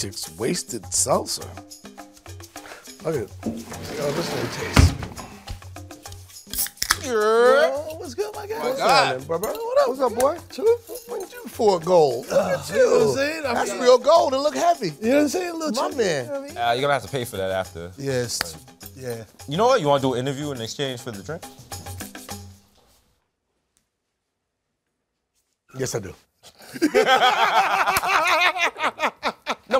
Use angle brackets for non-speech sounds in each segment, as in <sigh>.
chick's wasted salsa. Look at Yo, this one tastes. Bro, what's good, my guy? what's God. happening, bro, bro? What up? What's up, boy? Two? What you for gold? Look at you. know what I'm saying? That's real gold. It look heavy. You know what I'm saying? Little My chick, man. You know I mean? uh, you're gonna have to pay for that after. Yes. Yeah. You know what? You want to do an interview in exchange for the drink? Yes, I do. <laughs>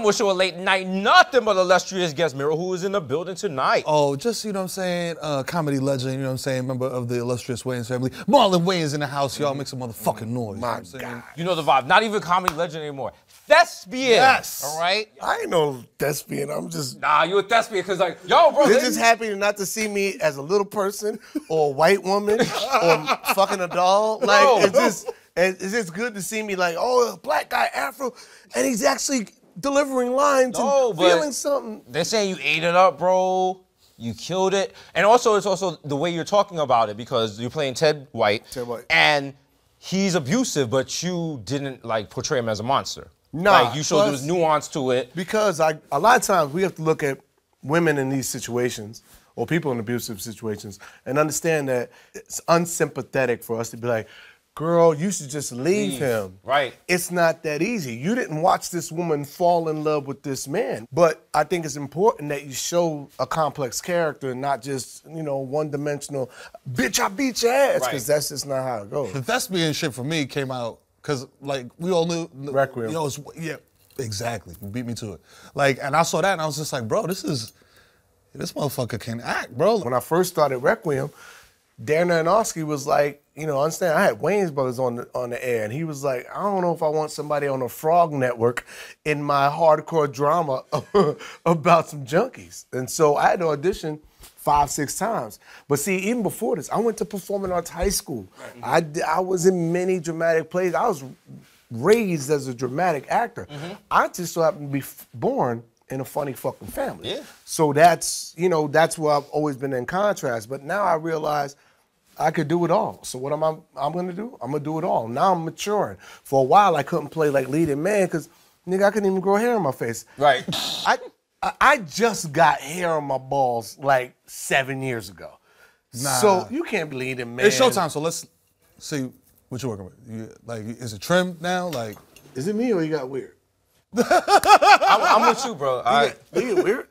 Number show a late night, nothing but illustrious guest Mero, who is in the building tonight. Oh, just, you know what I'm saying? Uh, comedy legend, you know what I'm saying? Member of the illustrious Wayans family. Marlon Wayans in the house, y'all make some motherfucking noise. you know what My saying? God. You know the vibe. Not even comedy legend anymore. Thespian. Yes. All right. I ain't no thespian. I'm just. Nah, you a thespian because like, yo, bro. They're they- just happy not to see me as a little person or a white woman <laughs> or fucking a doll. Like Bro. it's just it's just good to see me like, oh, a black guy Afro, and he's actually delivering lines No, and feeling something. They're saying you ate it up, bro. You killed it. And also, it's also the way you're talking about it because you're playing Ted White. Ted White. And he's abusive, but you didn't like portray him as a monster. Nah, Like you showed there was nuance to it. Because I a lot of times we have to look at women in these situations or people in abusive situations and understand that it's unsympathetic for us to be like, girl, you should just leave, Leave. him. Right. It's not that easy. You didn't watch this woman fall in love with this man. But I think it's important that you show a complex character and not just, you know, one dimensional, bitch, I beat your ass. Because Right. that's just not how it goes. The thespian shit for me came out because like we all knew Requiem. Yo, it's, yeah, exactly. You beat me to it. Like, and I saw that and I was just like, bro, this is this motherfucker can act, bro. when I first started Requiem, Darren Aronofsky was like, you know, understand, I had Wayans Brothers on the, on the air, and he was like, I don't know if I want somebody on a Frog Network in my hardcore drama <laughs> about some junkies. And so I had to audition five, six times. But see, even before this, I went to performing arts high school. I I was in many dramatic plays. I was raised as a dramatic actor. Mm-hmm. I just so happened to be f- born in a funny fucking family. Yeah. So that's, you know, that's where I've always been in contrast. But now I realize I could do it all. So what am I I'm gonna do? I'm gonna do it all. Now I'm maturing. For a while I couldn't play like leading man because nigga I couldn't even grow hair on my face. Right. I I- I just got hair on my balls like seven years ago. Nah. So you can't be leading man. It's showtime, so let's see what you're working with. You, like, is it trimmed now? Like, Is it me or you got weird? <laughs> I'm, I'm with you, bro. All right. You get weird?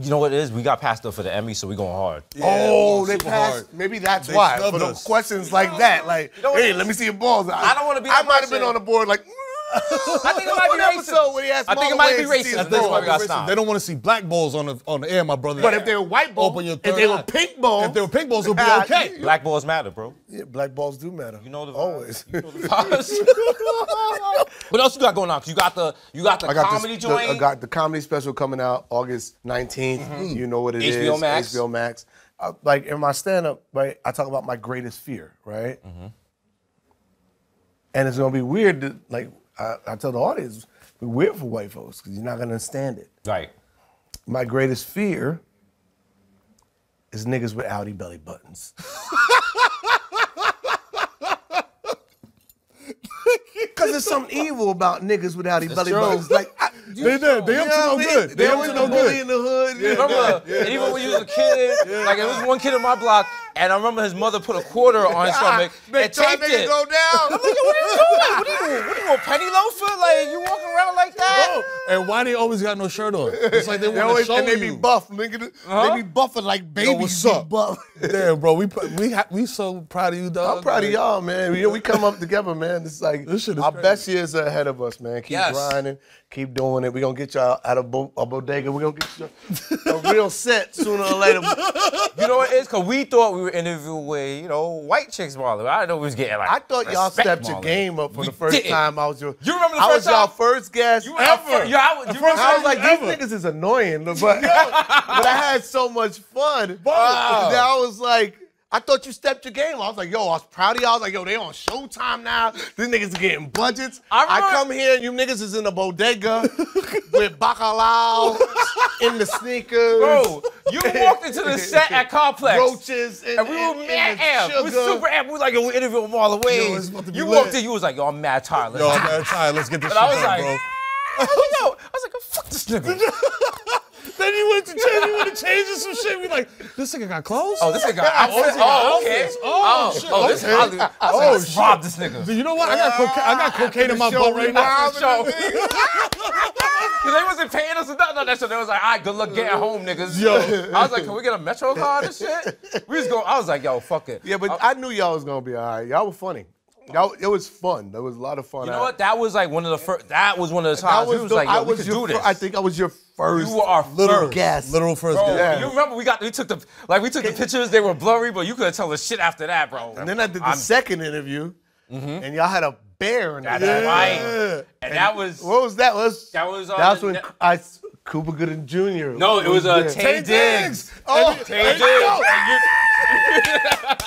You know what it is? We got passed up for the Emmy, so we going hard. oh, we're they passed. hard. Maybe that's They why. snubbed For the us. questions like that, like, know hey, let me see your balls. I don't wanna be I might have been on the board like. <laughs> I think it might One be episode racist. when he asked I think it might be Wayans racist. I think it might be got stopped. they don't want to see black balls on the on the air, my brother. But if they were white balls, Open your if they were pink balls, If they were pink balls, it'll be <laughs> okay. Black balls matter, bro. Yeah, black balls do matter. You know the always. You know the <laughs> what else you got going on? 'Cause you got the you got the I got comedy this, the- joint. I got the comedy special coming out August 19th. You know what it is. HBO Max. HBO Max. Uh, like in my stand-up, right? I talk about my greatest fear, right? And it's gonna be weird. To, like I, I tell the audience, it's weird for white folks because you're not gonna understand it. right. My greatest fear is niggas with outie belly buttons. <laughs> Cause there's something evil about niggas with outie belly true. buttons. Like I, <laughs> They did. They up to no good. They up to no good. in the hood. you know? Remember, and even when you was a kid, like there was one kid in my block, and I remember his mother put a quarter on his stomach <laughs> They and try to taped make it it. go down. I'm like, yo, what are you doing? What are you, what are you, a penny loafer? Like you walking around like that? And why they always got no shirt on? It's like they They want to always, show and they you. be buff, nigga. They be buffing like babies. what's be up? Buff. <laughs> Damn, bro, we we ha- we so proud of you, dog. I'm proud of y'all, man. You know, we come up together, man. It's like This shit is our crazy. best years are ahead of us, man. Keep Yes. grinding, keep doing it. We're gonna get y'all out of bo- a bodega. We're gonna get you a real set sooner or later. <laughs> You know what it is? Cause we thought we were interviewing, you know, white chicks, Marlon. I didn't know we was getting like. I thought y'all stepped your game up for We the first didn't. time I was your. You remember the I first was y'all first guest You ever. yeah, I was- you remember I was like, first these niggas is annoying, but, <laughs> but I had so much fun. Wow. That I was like, I thought you stepped your game. up. I was like, yo, I was proud of y'all. I was like, yo, they on Showtime now. These niggas are getting budgets. I I, come here, and you niggas is in a bodega <laughs> with bacalao in the sneakers. Bro, you walked into the set at <laughs> Complex. Roaches and, And we were and- mad and amped. We were super amped. We was like, yo, we interviewing Marlon Wayans. it's about to be you lit. walked in, you was like, yo, I'm mad tired. Let's Yo, go. man, tired. Let's get this <laughs> And shit I was done, like, bro. yo, I was like, oh, fuck this nigga. <laughs> then you went to change, you went to change some shit. We like, this nigga got clothes? Oh, this nigga got oh, outfits. Oh, okay. outfits. Oh, oh shit. oh, this. Okay. I like, Oh, let's shit. rob this nigga. You know what? I got cocaine, I got cocaine in my butt right now. Show. Cause they wasn't paying us or nothing on that shit. They was like, all right, good luck getting home, niggas. Yo. <laughs> I was like, can we get a Metro <laughs> card and shit? We was going, I was like, yo, fuck it. Yeah, but uh, I knew y'all was gonna be all right. Y'all were funny. Y'all, it was fun. There was a lot of fun. You know what? That was like one of the first, that was one of the That times we was was the- like, yo, I we was could your do fir- I think I was your first. You were our little first. guest. Literal first Bro, guy. Yeah. you remember we got we took the like we took the <laughs> pictures. They were blurry, but you couldn't tell the shit after that, bro. And then I did the I'm- second interview, and y'all had a bear in That's there. right. And, that was What was that? Was That was, uh, that's the when ne- I Cuba Gooding Jr. no, it was uh, there. Taye Diggs. Oh, Taye and- Diggs. <laughs>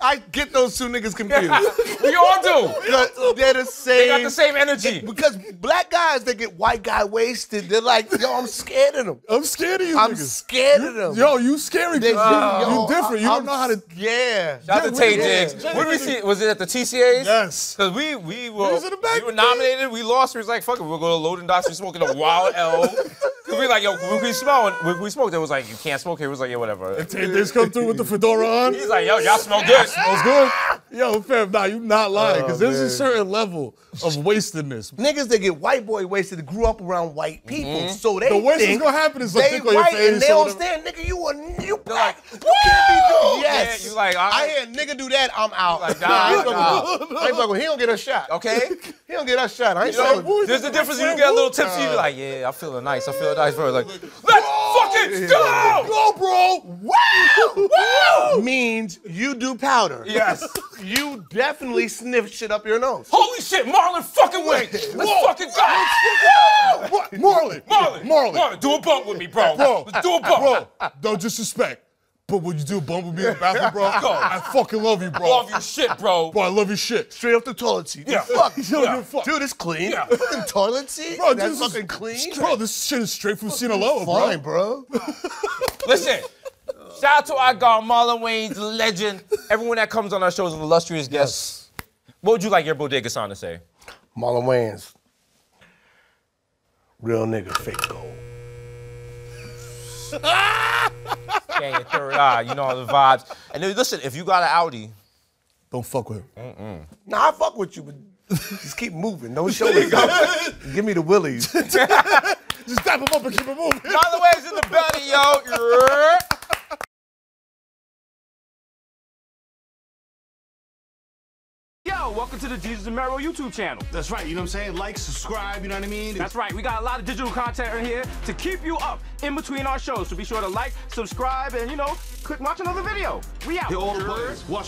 yo, And I get those two niggas confused. you- we all do. <laughs> Because they're the same. They got the same energy. Because black guys that get white guy wasted, they're like, yo, I'm scared of them. I'm scared of you I'm niggas. scared of them. Yo, you scary. They- you, yo, you different. You I'm don't know how to. Yeah. Shout out to Yeah, Taye we- Diggs. yeah. What did we see? Was it at the TCAs? Yes. Because we we were, was in the back, we were nominated. We lost. We was like, fuck it. We're going to loading docks. We smoking a wild L. <laughs> Because we like, yo, when we smoked, when we smoked, it was like, you can't smoke here. It was like, yeah, whatever. Taye Diggs come through with the fedora on. He's like, yo, y'all smell good. Smells good. Yo, fam, nah, you not lying. Because Oh, there's a certain level of wastedness. Niggas that get white boy wasted grew up around white people, mm-hmm. so they The worst think that's gonna happen is, like, they think on your white face and they or don't stand. Nigga, you a you like, black. You can't be doing Woo! Yes. You like, I hear a nigga do that, I'm out. like, <laughs> Nah, I ain't fucking nah. with him. I ain't fucking with. He don't get a shot. Okay? <laughs> He don't get a shot. I ain't You know, saying. there's a difference. You get a little tipsy. You're uh. like, yeah, I'm feeling nice. I feel nice, bro. Like, let's fucking go! Go, bro. Wow. <laughs> Wow. Means you do powder. Yes. You definitely sniff shit up your nose. Holy shit, Marlon fucking Wayne. Let's Whoa. fucking go! What? Marlon. Marlon, Marlon. Marlon, do a bump with me, bro. Bro. Let's do a bump. Bro, don't disrespect. But would you do a bump with me in the bathroom, bro? <laughs> Go. I fucking love you, bro. Love your shit, bro. Bro, I love your shit. Straight off the toilet seat. Yeah. Fuck. <laughs> You don't fuck. Dude, it's clean. Yeah. Fucking toilet seat. Bro, That's this is- fucking clean. Bro, this shit is straight from Sinaloa, bro. Fine, bro. <laughs> Listen, shout out to our guy, Marlon Wayans legend. Everyone that comes on our show is an illustrious guest. What would you like your bodega son to say? Marlon Wayans. Real nigga, fake gold. Gang, your third eye, you know all the vibes. And then listen, if you got an Audi, Don't fuck with him. Nah, I fuck with you, but just keep moving. Don't show me. <laughs> Give me the willies. <laughs> Just tap him up and keep it moving. Marlon Wayans in the belly, yo. <laughs> Yo, welcome to the Desus and Mero YouTube channel. That's right, you know what I'm saying? Like, subscribe, you know what I mean? That's right, we got a lot of digital content in here to keep you up in between our shows. So be sure to like, subscribe, and you know, click watch another video. We out. Hit all the buttons. Watch